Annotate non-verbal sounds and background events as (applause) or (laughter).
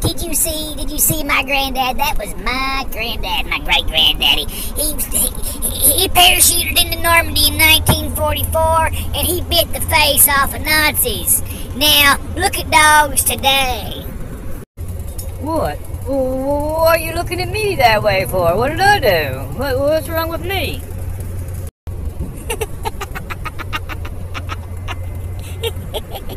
Did you see? Did you see my granddad? That was my granddad, my great granddaddy. He, he, he parachuted into Normandy in 1944, and he bit the face off of Nazis. Now look at dogs today. What? What are you looking at me that way for? What did I do? What, what's wrong with me? (laughs)